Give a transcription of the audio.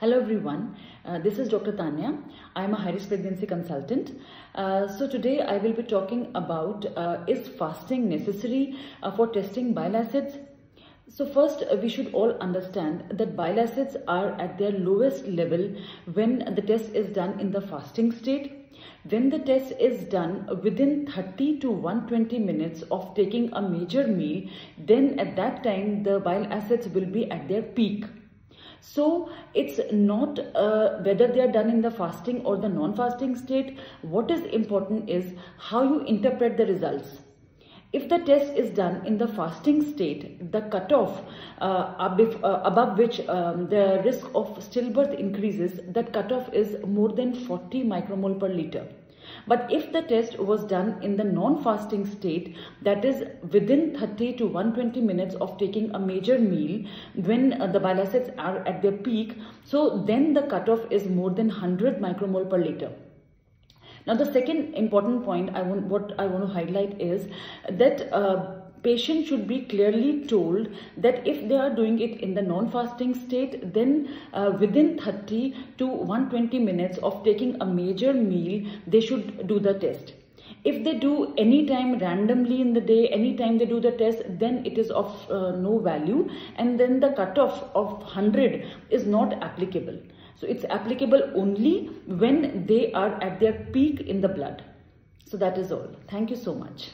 Hello everyone, uh, this is Dr. Tania. I am a high risk pregnancy consultant. Uh, so today I will be talking about uh, is fasting necessary uh, for testing bile acids? So first uh, we should all understand that bile acids are at their lowest level when the test is done in the fasting state. When the test is done within 30 to 120 minutes of taking a major meal, then at that time the bile acids will be at their peak. So it's not uh, whether they are done in the fasting or the non-fasting state. What is important is how you interpret the results. If the test is done in the fasting state, the cutoff uh, above, uh, above which um, the risk of stillbirth increases, that cutoff is more than 40 micromole per liter. But if the test was done in the non-fasting state, that is within 30 to 120 minutes of taking a major meal, when uh, the bile acids are at their peak, so then the cutoff is more than 100 micromole per liter. Now, the second important point I want, what I want to highlight is that uh, patient should be clearly told that if they are doing it in the non-fasting state, then uh, within 30 to 120 minutes of taking a major meal, they should do the test. If they do any time randomly in the day, any time they do the test, then it is of uh, no value and then the cutoff of 100 is not applicable. So it's applicable only when they are at their peak in the blood. So that is all. Thank you so much.